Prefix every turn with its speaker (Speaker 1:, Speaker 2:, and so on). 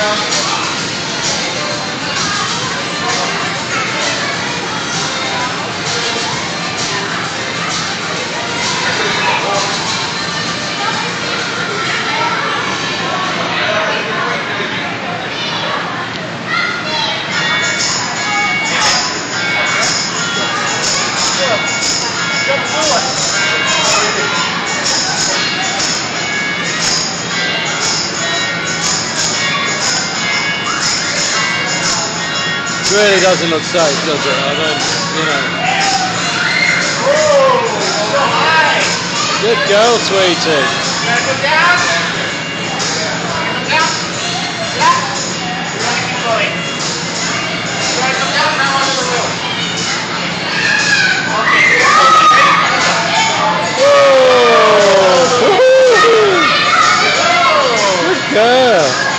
Speaker 1: Good boy. Really doesn't look safe, does it? I don't, you know. Good girl, sweetie. Whoa! Good girl.